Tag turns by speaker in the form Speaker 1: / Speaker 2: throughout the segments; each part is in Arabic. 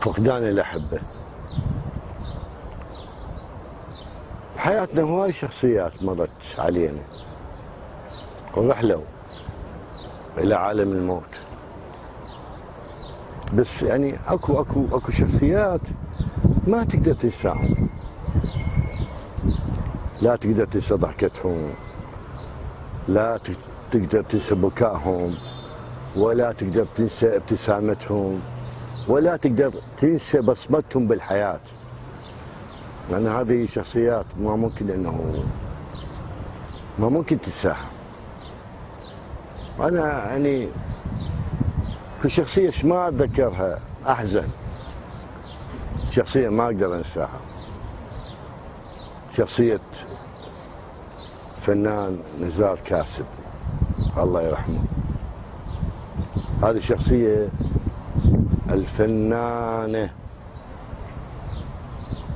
Speaker 1: فقدان الأحبة بحياتنا هواي شخصيات مرت علينا. ورحلوا إلى عالم الموت. بس يعني أكو أكو أكو شخصيات ما تقدر تنساهم. لا تقدر تنسى ضحكتهم. لا تقدر تنسى بكائهم. ولا تقدر تنسى ابتسامتهم. ولا تقدر تنسى بصمتهم بالحياة. لأن هذه شخصيات ما ممكن أنه ما ممكن تنساها. أنا يعني في شخصية ما أتذكرها أحزن. شخصية ما أقدر أنساها. شخصية فنان نزار كاسب. الله يرحمه. هذه الشخصية الفنانة.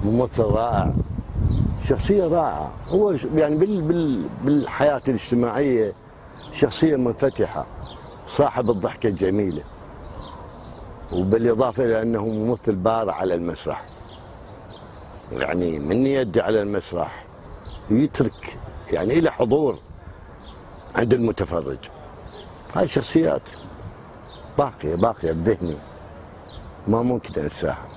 Speaker 1: ممثل رائع. شخصية رائعة. هو يعني بال بال بالحياة الاجتماعية شخصية منفتحة. صاحب الضحكة الجميلة. وبالإضافة إلى أنه ممثل بارع على المسرح. يعني من يدي على المسرح يترك يعني له حضور عند المتفرج. هاي شخصيات. باقية باقية بذهني. ما ممكن أنساها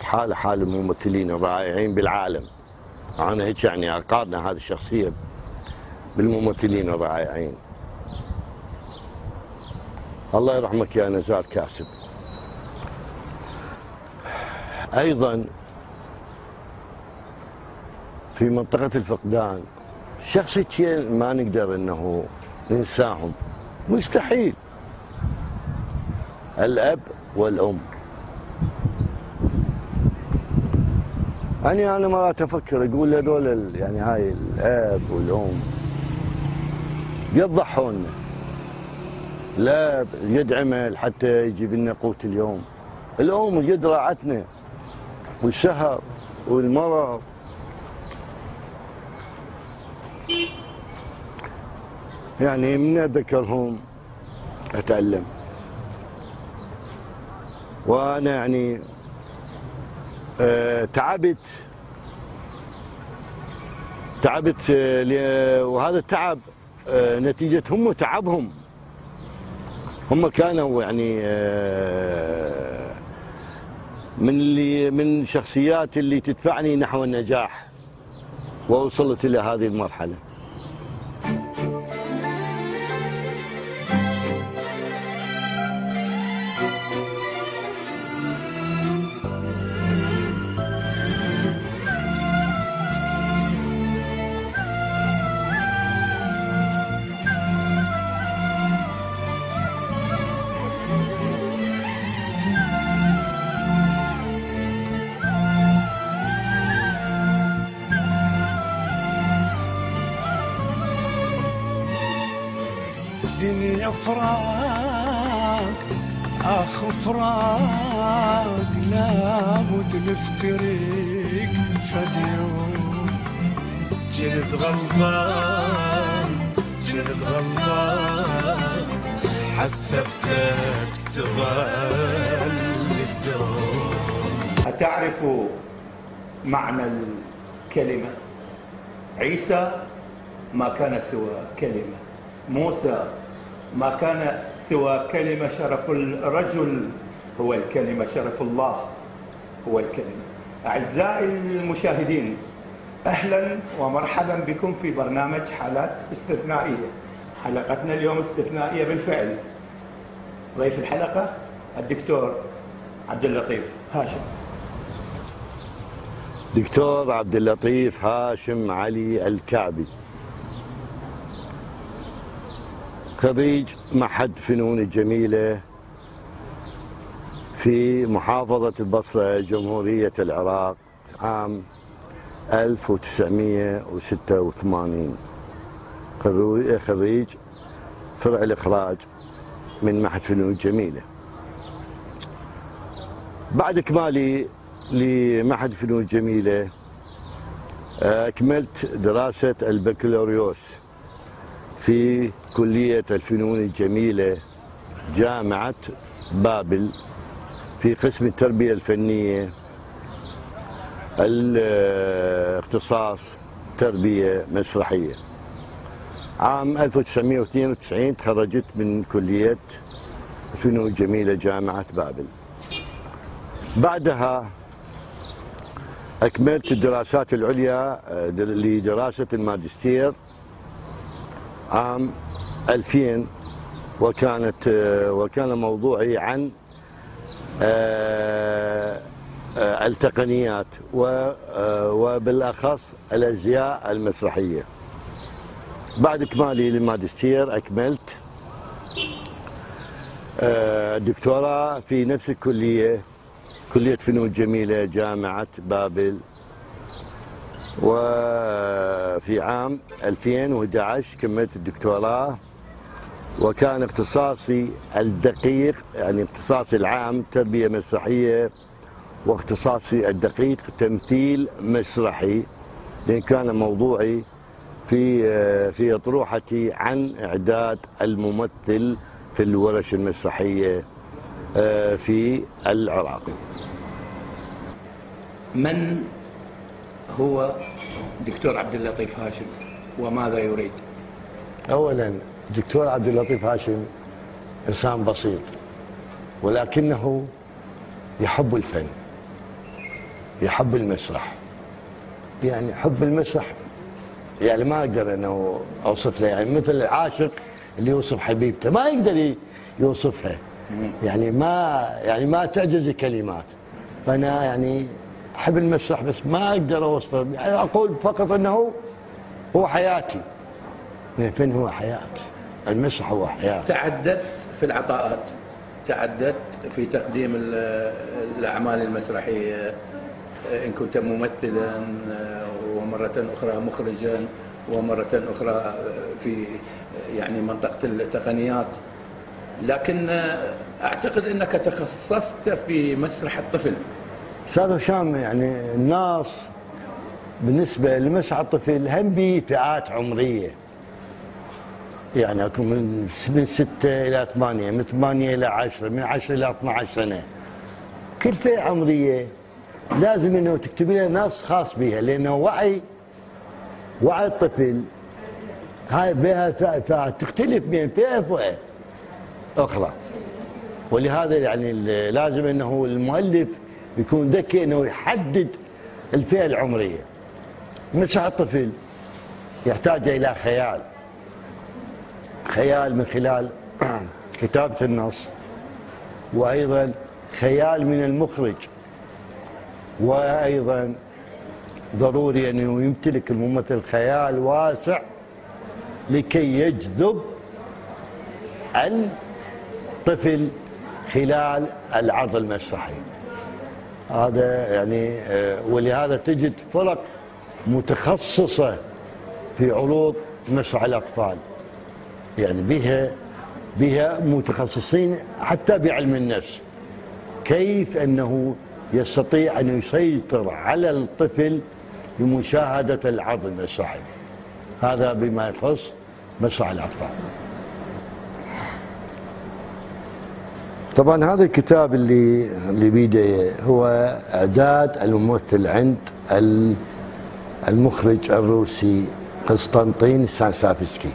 Speaker 1: حالة حال الممثلين الرائعين بالعالم. أنا هيك يعني أقارن هذه الشخصية بالممثلين الرائعين. الله يرحمك يا نزار كاسب. أيضا في منطقة الفقدان شخصيتين ما نقدر إنه ننساهم. مستحيل. الأب والأم. يعني أنا مرات أفكر أقول هذول يعني هاي الأب والأم. يضحونا لا قد عمل حتى يجيب لنا قوت اليوم. الأم قد راعتنا. والشهر والمرض. يعني من اتذكرهم اتعلم وأنا يعني أه تعبت. تعبت أه وهذا التعب أه نتيجة هم تعبهم. هم كانوا يعني من اللي من الشخصيات اللي تدفعني نحو النجاح. ووصلت إلى هذه المرحلة.
Speaker 2: الدنيا فراق أخ فراق لابد نفترق فديوم جنت غلطان جنت غلطان حسبتك تظل الدوم
Speaker 3: أتعرف معنى الكلمة؟ عيسى ما كان سوى كلمة. موسى ما كان سوى كلمة شرف الرجل هو الكلمة شرف الله هو الكلمة. أعزائي المشاهدين أهلا ومرحبا بكم في برنامج حالات استثنائية. حلقتنا اليوم استثنائية بالفعل. ضيف الحلقة الدكتور عبد اللطيف هاشم.
Speaker 1: دكتور عبد اللطيف هاشم علي الكعبي. خريج معهد فنون الجميلة في محافظة البصرة جمهورية العراق عام 1986 خريج فرع الإخراج من معهد فنون الجميلة بعد إكمالي لمعهد فنون الجميلة أكملت دراسة البكالوريوس. في كلية الفنون الجميلة جامعة بابل في قسم التربية الفنية الاختصاص تربية مسرحية. عام 1992 تخرجت من كلية فنون جميلة جامعة بابل. بعدها أكملت الدراسات العليا آه، در- لدراسة الماجستير عام 2000 وكانت آه، وكان موضوعي عن آه، آه، التقنيات و- وبالأخص الأزياء المسرحية. بعد إكمالي للماجستير أكملت آه، دكتوراه في نفس الكلية كلية فنون جميلة جامعة بابل. وفي عام 2011 كملت الدكتوراه وكان اختصاصي الدقيق يعني اختصاصي العام تربية مسرحية واختصاصي الدقيق تمثيل مسرحي. لأن كان موضوعي في في أطروحتي عن إعداد الممثل في الورش المسرحية آه، في العراق
Speaker 3: من هو دكتور عبد اللطيف هاشم وماذا يريد؟
Speaker 1: اولا الدكتور عبد اللطيف هاشم إنسان بسيط ولكنه يحب الفن يحب المسرح. يعني حب المسرح يعني ما أقدر أنه أوصف له يعني مثل العاشق اللي يوصف حبيبته ما يقدر يوصفها. يعني ما يعني ما تعجز الكلمات. فأنا يعني أحب المسرح بس ما أقدر أوصفه. يعني أقول فقط إنه هو حياتي. الفن هو حياه المسرح هو حياه
Speaker 3: تعددت في العطاءات. تعددت في تقديم ال- الأعمال المسرحية. إن كنت ممثلا ومرة أخرى مخرجا ومرة أخرى في يعني منطقة التقنيات. لكن أعتقد أنك تخصصت في مسرح الطفل.
Speaker 1: أستاذ هشام يعني الناس بالنسبة لمسرح الطفل هم بي فئات عمرية. يعني أكو من من 6 إلى 8 من 8 إلى 10 من 10 إلى 12 سنة. كل فئه عمرية لازم إنه تكتبي لها نص خاص بها لأنه وعي وعي الطفل. هاي بها فئة- فئة تختلف بين فئة وفئة. أخرى. ولهذا يعني لازم إنه المؤلف يكون ذكي إنه يحدد الفئة العمرية. مسح الطفل يحتاج إلى خيال. خيال من خلال كتابة النص وأيضا خيال من المخرج وأيضا ضروري انه يمتلك الممثل خيال واسع لكي يجذب الطفل خلال العرض المسرحي. هذا يعني آه، ولهذا تجد فرق متخصصة في عروض مسرح الأطفال. يعني بها بها متخصصين حتى بعلم النفس. كيف أنه يستطيع أن يسيطر على الطفل بمشاهدة العرض المسرحي هذا بما يخص مسرح الأطفال. طبعا هذا الكتاب اللي اللي بيده هو إعداد الممثل عند ال- المخرج الروسي قسطنطين سانسافسكي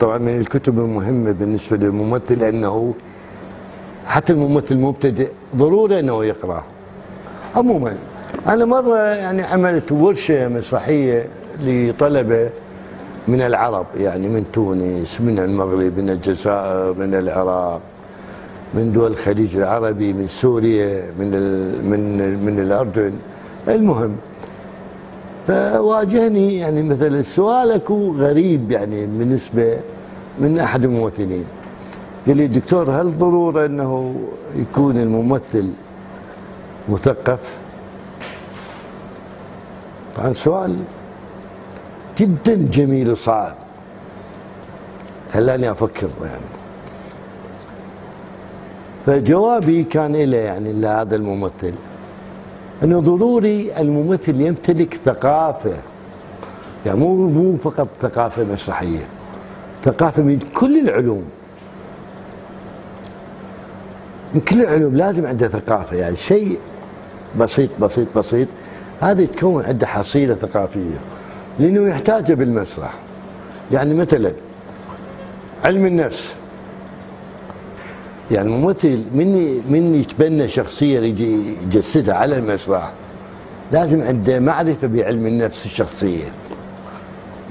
Speaker 1: طبعا من الكتب المهمة بالنسبة للممثل إنه حتى الممثل المبتدئ ضروري إنه يقرا عموما أنا مرة يعني عملت ورشة مسرحية لطلبة من العرب يعني من تونس من المغرب من الجزائر من العراق. من دول الخليج العربي من سوريا من من من الأردن. المهم فواجهني يعني مثلا سؤالك غريب يعني بالنسبة من أحد الممثلين قال لي دكتور هل ضرورة أنه يكون الممثل مثقف؟ طبعا سؤال جدا جميل وصعب. خلاني أفكر يعني. فجوابي كان له يعني لهذا الممثل. أنه ضروري الممثل يمتلك ثقافة. يعني مو مو فقط ثقافة مسرحية ثقافة من كل العلوم. من كل العلوم لازم عنده ثقافة يعني شيء بسيط بسيط بسيط. هذا يتكون عنده حصيلة ثقافية. لأنه يحتاجه بالمسرح. يعني مثلا علم النفس. يعني الممثل من من يتبنى شخصية يجي يجسدها على المسرح لازم عنده معرفة بعلم النفس الشخصية.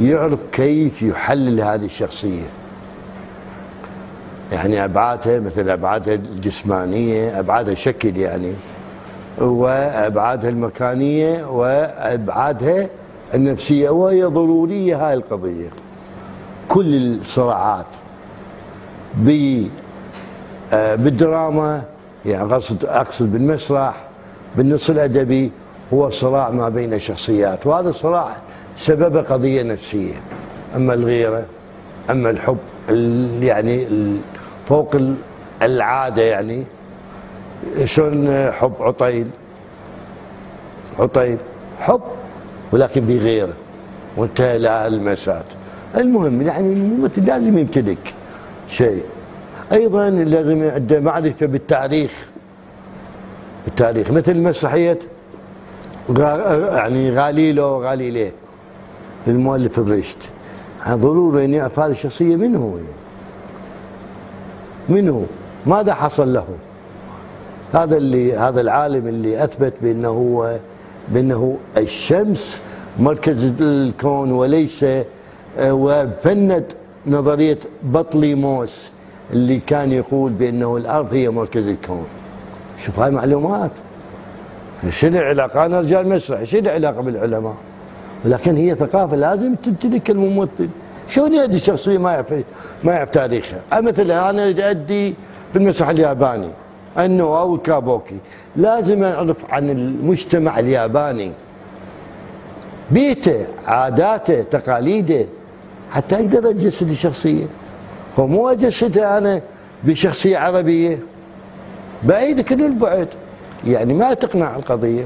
Speaker 1: يعرف كيف يحلل هذه الشخصية. يعني أبعادها مثل أبعادها الجسمانية أبعادها شكل يعني وأبعادها المكانية وأبعادها النفسية. وهي ضرورية هاي القضية. كل الصراعات بالدراما يعني قصد أقصد بالمسرح بالنص الأدبي هو صراع ما بين الشخصيات وهذا الصراع سببه قضية نفسية أما الغيرة أما الحب يعني فوق العادة يعني. شلون حب عطيل؟ عطيل. حب ولكن بغيره وانتهى إلى المسات المهم يعني الممثل لازم يمتلك شيء. أيضا لازم عنده معرفة بالتاريخ. بالتاريخ. مثل مسرحية يعني غاليلو غاليليه للمؤلف الرشد ضروري ان يعرف هذه الشخصيه من هو؟ من هو؟ ماذا حصل له؟ هذا اللي هذا العالم اللي أثبت بأنه هو بأنه الشمس مركز الكون وليس وفند نظرية بطليموس. اللي كان يقول بأنه الأرض هي مركز الكون. شوف هاي معلومات. شنو العلاقه أنا رجال مسرح شنو العلاقه بالعلماء؟ ولكن هي ثقافة لازم تمتلك الممثل. شلون يدي الشخصيه ما يعرف ما يعرف تاريخها مثلا أنا أريد ادي في المسرح الياباني النو أو الكابوكي لازم أعرف عن المجتمع الياباني. بيته عاداته تقاليده حتى أقدر اجسد الشخصيه فمو اجسدها أنا بشخصية عربية؟ بعيدة كل البعد. يعني ما تقنع القضية.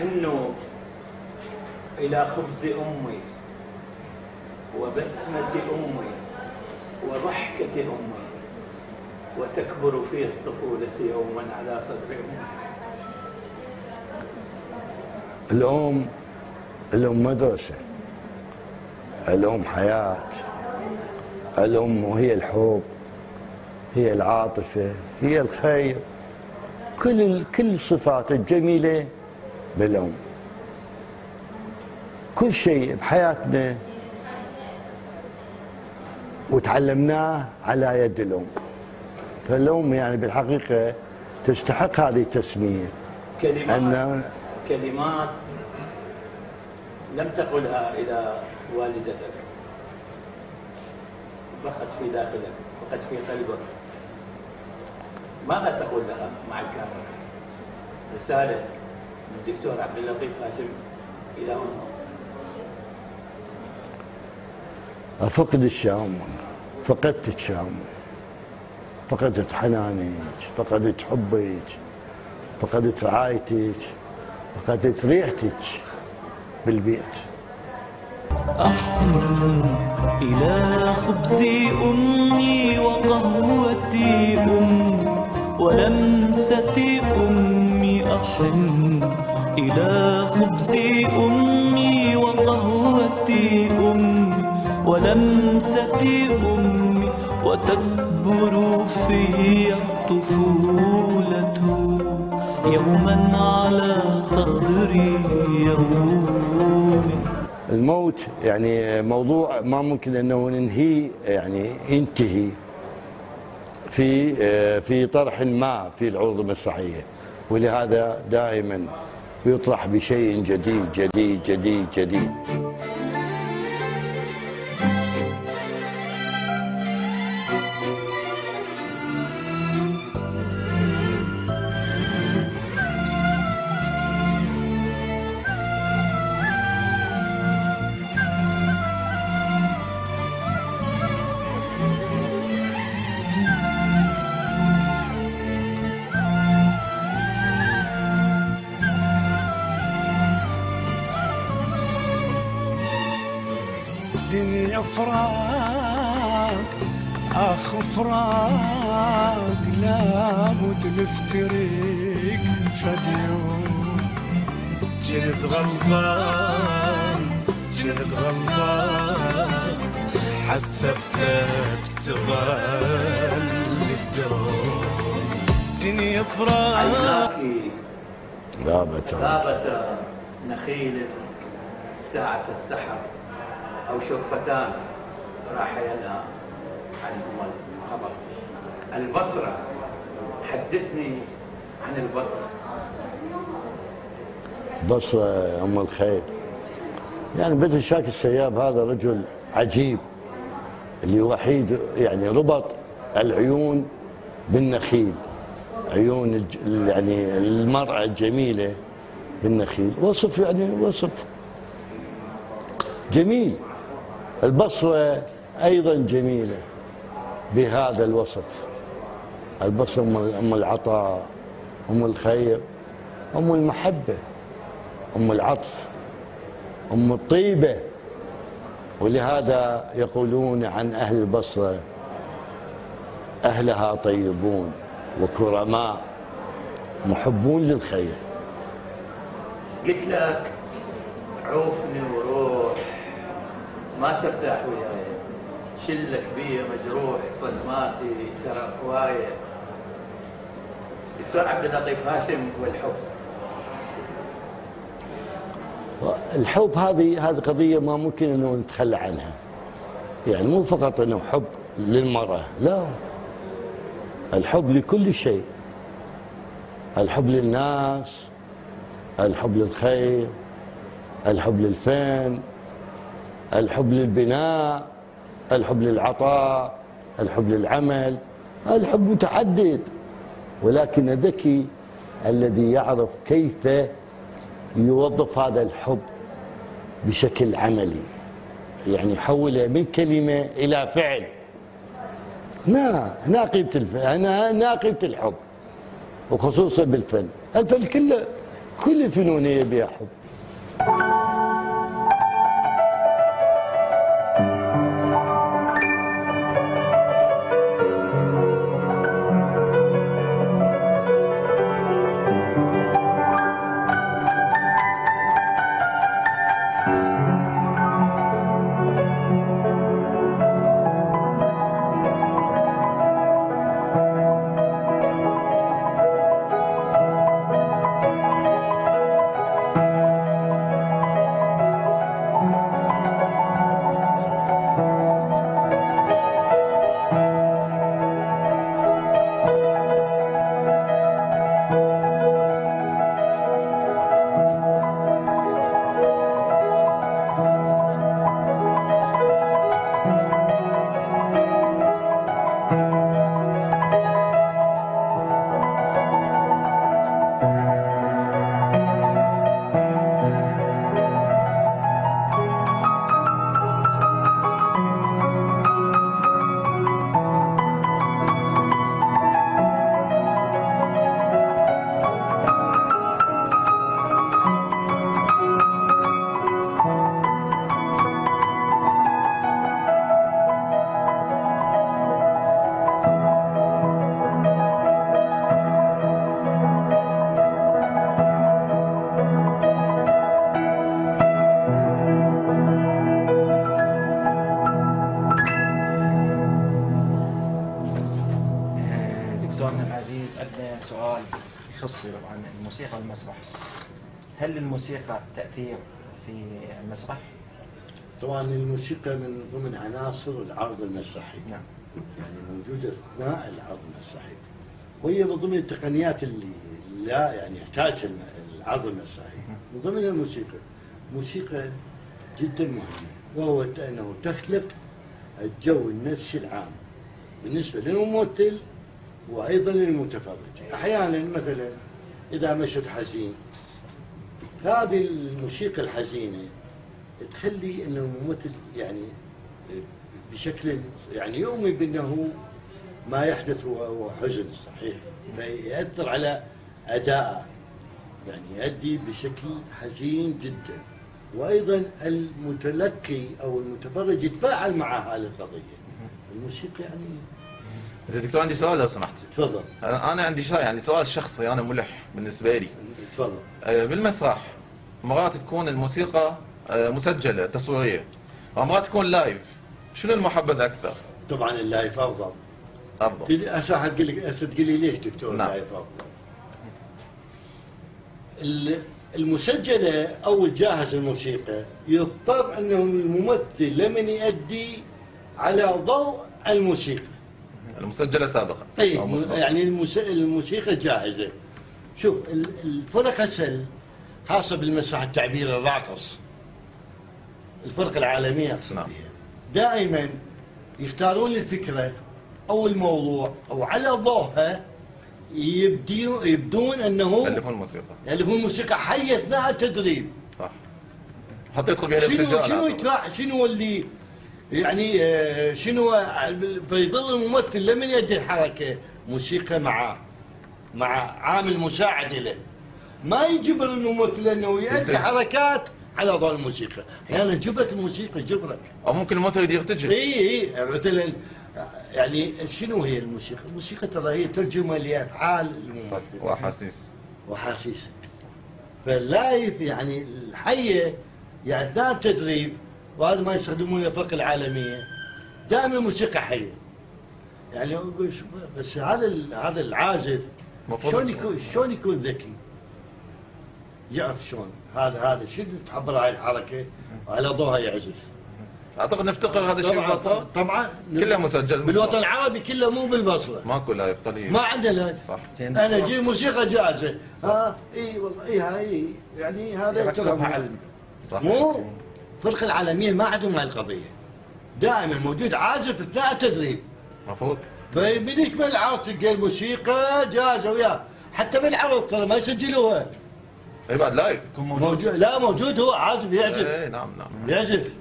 Speaker 3: أحن إلى خبز أمي وبسمة أمي وضحكة أمي وتكبر فيه الطفولة يوما على صدر أمي.
Speaker 1: الأم الأم مدرسة الأم حياة الأم هي الحب هي العاطفة هي الخير. كل كل الصفات الجميلة بالأم كل شيء بحياتنا وتعلمناه على يد الأم. فالأم يعني بالحقيقة تستحق هذه التسمية.
Speaker 3: كلمات أن كلمات لم تقلها إلى والدتك. بقت في داخلك بقت في قلبك. ماذا تقول لها مع الكاميرا رسالة. الدكتور عبد اللطيف هاشم إلى هنا.
Speaker 1: أفقد الشام فقدت الشام فقدت حنانك فقدت حبك فقدت رعايتك فقدت ريحتك بالبيت.
Speaker 4: أحن إلى خبز أمي وقهوتي أم ولمسة أمي إلى خبز أمي وقهوتي أمي ولمسة أمي وتكبر في الطفولة يوما على صدري يوم
Speaker 1: الموت يعني موضوع ما ممكن أنه ننهيه يعني ينتهي في في طرح ما في العروض المسرحية. ولهذا دائما يطرح بشيء جديد جديد جديد جديد.
Speaker 2: فراق أخ فراق لابد نفترق فديوم
Speaker 5: كنت غلطان كنت غلطان حسبتك تظل الدوم دنيا فراق
Speaker 1: غابت
Speaker 3: غابت نخيل ساعة السحر. أو شرفتان راح ينام عنهما الخبر. البصرة. حدثني عن البصرة.
Speaker 1: بصرة أم الخير. يعني بدر شاك السياب هذا رجل عجيب. اللي وحيد يعني ربط العيون بالنخيل. عيون يعني المرأة الجميلة بالنخيل. وصف يعني وصف جميل. البصرة أيضا جميلة بهذا الوصف. البصرة أم- العطاء أم الخير أم المحبة أم العطف أم الطيبة. ولهذا يقولون عن أهل البصرة أهلها طيبون وكرماء محبون للخير.
Speaker 3: قلت لك عوفني وروح ما ترتاح وياي. شلك بي مجروح صدماتي ترى هوايه دكتور عبد اللطيف هاشم والحب.
Speaker 1: الحب هذه هذه قضية ما ممكن أنه نتخلى عنها. يعني مو فقط أنه حب للمرأة لا. الحب لكل شيء. الحب للناس الحب للخير الحب للفن. الحب للبناء الحب للعطاء الحب للعمل الحب متعدد. ولكن الذكي الذي يعرف كيف يوظف هذا الحب بشكل عملي. يعني يحوله من كلمة إلى فعل. هنا هنا قيمة الفن هنا هنا قيمة الحب وخصوصا بالفن. الفن كله كل الفنون هي بها حب.
Speaker 6: يخص طبعا الموسيقى والمسرح هل الموسيقى تأثير في المسرح؟
Speaker 1: طبعا الموسيقى من ضمن عناصر العرض المسرحي.
Speaker 6: نعم.
Speaker 1: يعني موجودة أثناء العرض المسرحي. وهي من ضمن التقنيات اللي لا يعني يحتاجها العرض المسرحي. من ضمن الموسيقى. موسيقى جدا مهمة وهو أنه تخلق الجو النفسي العام. بالنسبة للممثل وأيضا للمتفرج أحيانا مثلا إذا مشهد حزين هذه الموسيقى الحزينة تخلي أنه الممثل يعني بشكل يعني يؤمن بأنه ما يحدث هو حزن صحيح. فيأثر على أدائه يعني يؤدي بشكل حزين جدا. وأيضا المتلقي أو المتفرج يتفاعل مع هذه القضية. الموسيقى يعني
Speaker 7: زين دكتور عندي سؤال لو سمحت.
Speaker 1: تفضل.
Speaker 7: أنا عندي شيء يعني سؤال شخصي أنا ملح بالنسبة لي.
Speaker 1: تفضل.
Speaker 7: آه، بالمسرح مرات تكون الموسيقى آه، مسجلة تصويرية. ومرات تكون live شنو المحبذ أكثر؟
Speaker 1: طبعا ال live
Speaker 7: أفضل.
Speaker 1: تدري هسه حتقول لك تقول لي ليش دكتور
Speaker 7: نعم.
Speaker 1: ال live أفضل؟ ال- المسجلة أو الجاهز الموسيقى يضطر أنه الممثل لمن يؤدي على ضوء الموسيقى.
Speaker 7: المسجله سابقا أي.
Speaker 1: يعني الموس- الموسيقى جاهزة. شوف ال- الفرق هسه خاصة بالمسرح التعبير الراقص. الفرق العالمية أقصد
Speaker 7: نعم.
Speaker 1: دائما يختارون الفكرة أو الموضوع أو على ضوءها يبديو يبدون أنه
Speaker 7: يألفون الموسيقى.
Speaker 1: يألفون موسيقى حيه اثناء التدريب
Speaker 7: صح. حتى يدخل بها
Speaker 1: شنو
Speaker 7: الارتجال
Speaker 1: شنو شنو اللي يعني آه، شنو فيظل الممثل لمن يدي الحركه موسيقى مع مع عامل مساعد له. ما يجبر الممثل أنه يؤدي. حركات على ضوء الموسيقى. أحيانا جبرك الموسيقى جبرك.
Speaker 7: أو ممكن الممثل يرتجل
Speaker 1: إي إي مثلا يعني شنو هي الموسيقى؟ الموسيقى ترى هي ترجمة لأفعال الممثل.
Speaker 7: وأحاسيس.
Speaker 1: وأحاسيس. فال live يعني الحية يعني التدريب وهذا ما يستخدمونه الفرق العالمية دائما الموسيقى حية. يعني بس, بس هذا هذا العازف شلون يكون. شلون يكون ذكي؟ يعرف شلون. هذا هذا شنو تعبر هاي الحركة؟ وعلى ضوءها يعزف.
Speaker 7: أعتقد نفتقر هذا الشيء
Speaker 1: طبعا
Speaker 7: بالبصرة
Speaker 1: طبعا.
Speaker 7: كله مسجل
Speaker 1: بالوطن العربي كله مو بالبصرة.
Speaker 7: ماكو live قليل
Speaker 1: ما عندنا live
Speaker 7: صح.
Speaker 6: زين. أنا
Speaker 1: أجيب موسيقى جاهزة. ها إي والله إي هاي يعني هذا ترى
Speaker 6: على
Speaker 7: صح.
Speaker 1: مو؟ الفرقة العالمية ما عندهم هاي القضية. دائما موجود عازف اثناء التدريب.
Speaker 7: المفروض
Speaker 1: فبنكمل العرض تلقى الموسيقى؟ جاهزه وياه. حتى بالعرض ترى ما يسجلوها.
Speaker 7: أي بعد live
Speaker 6: يكون موجود.
Speaker 1: موجود. لا موجود هو عازف يعزف.
Speaker 7: اي نعم نعم.
Speaker 1: يعزف.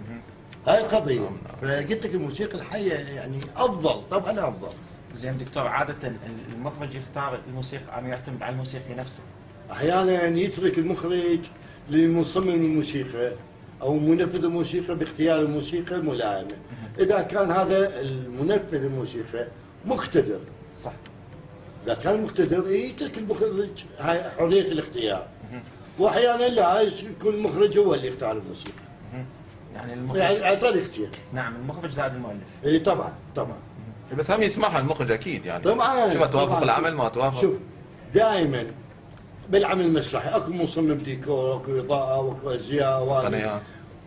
Speaker 1: هاي القضية.
Speaker 7: نعم،
Speaker 1: فقلت لك الموسيقى الحية يعني أفضل. طبعا أفضل.
Speaker 6: زين دكتور عادة المخرج يختار الموسيقى أم يعتمد على الموسيقي نفسه؟
Speaker 1: أحيانا يترك المخرج لمصمم الموسيقى. أو منفذ الموسيقى باختيار الموسيقى الملائمة. إذا كان هذا المنفذ الموسيقى مقتدر.
Speaker 6: صح.
Speaker 1: إذا كان مقتدر يترك المخرج هاي حرية الاختيار. واحيانا لا يكون المخرج هو اللي يختار الموسيقى.
Speaker 6: يعني المخرج
Speaker 1: يعني اعطاني اختيار
Speaker 6: نعم المخرج زائد المؤلف.
Speaker 1: اي طبعا طبعا.
Speaker 7: بس هم يسمعها المخرج أكيد يعني.
Speaker 1: طبعا
Speaker 7: شو ما توافق. العمل ما توافق.
Speaker 1: شوف دائما بالعمل المسرحي. أكو مصمم ديكور أكو إضاءة وأكو ازياء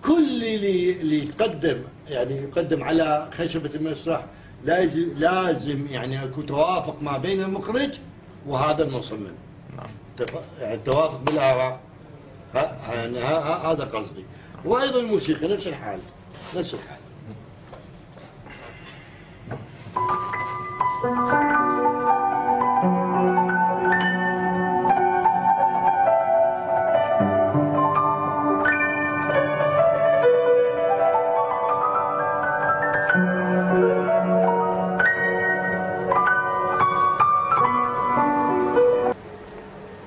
Speaker 1: كل اللي اللي يقدم يعني يقدم على خشبة المسرح لازم لازم يعني أكو توافق ما بين المخرج وهذا المصمم
Speaker 7: نعم.
Speaker 1: تف- يعني توافق بالاراء يعني هذا قصدي. وأيضا الموسيقى نفس الحال نفس الحال.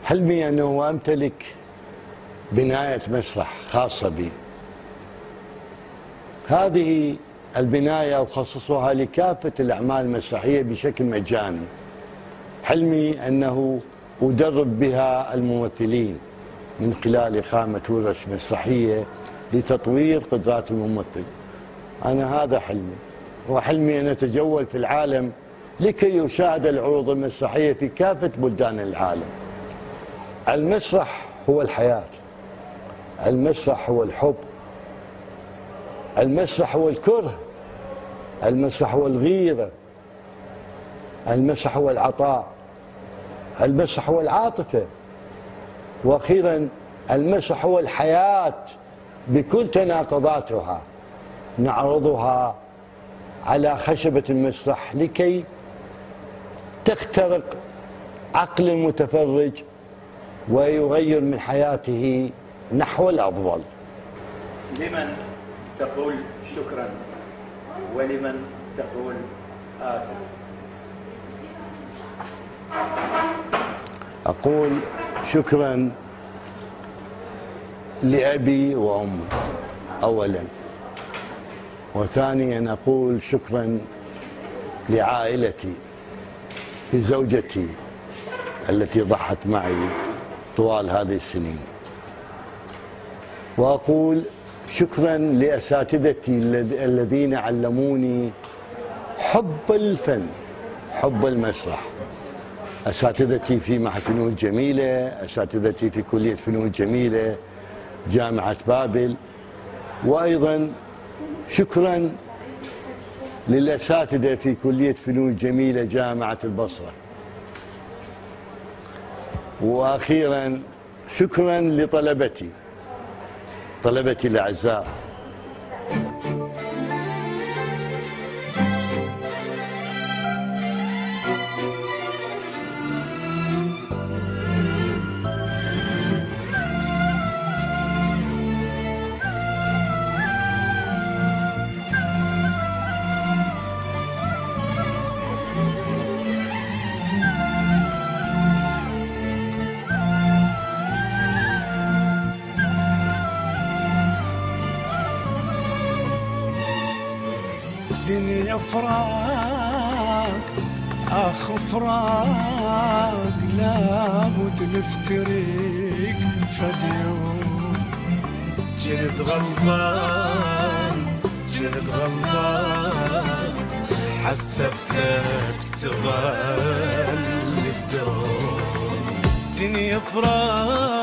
Speaker 1: حلمي انه امتلك بناية مسرح خاصة بي؟ هذه البناية أخصصها لكافة الأعمال المسرحية بشكل مجاني حلمي أنه أدرب بها الممثلين من خلال إقامة ورش مسرحية لتطوير قدرات الممثل. أنا هذا حلمي وحلمي أن أتجول في العالم لكي أشاهد العروض المسرحية في كافة بلدان العالم. المسرح هو الحياة. المسرح هو الحب. المسرح هو الكره. المسرح هو الغيرة. المسرح هو العطاء. المسرح هو العاطفة. وأخيرا المسرح هو الحياة بكل تناقضاتها. نعرضها على خشبة المسرح لكي تخترق عقل المتفرج ويغير من حياته نحو الأفضل.
Speaker 3: لمن تقول شكرا ولمن تقول آسف؟
Speaker 1: أقول شكرا لأبي وأمي أولا. وثانيا أقول شكرا لعائلتي لزوجتي التي ضحت معي. طوال هذه السنين. وأقول شكرا لأساتذتي الذ- الذين علموني حب الفن حب المسرح. أساتذتي في معهد فنون جميلة، أساتذتي في كلية فنون جميلة، جامعة بابل. وأيضا شكرا للأساتذة في كلية فنون جميلة جامعة البصرة. وأخيرا شكرا لطلبتي طلبتي
Speaker 2: الأعزاء. فراق أخ فراق لابد نفترق فديوم
Speaker 5: كنت غلطان كنت غلطان حسبتك تظل الدوم دنيا فراق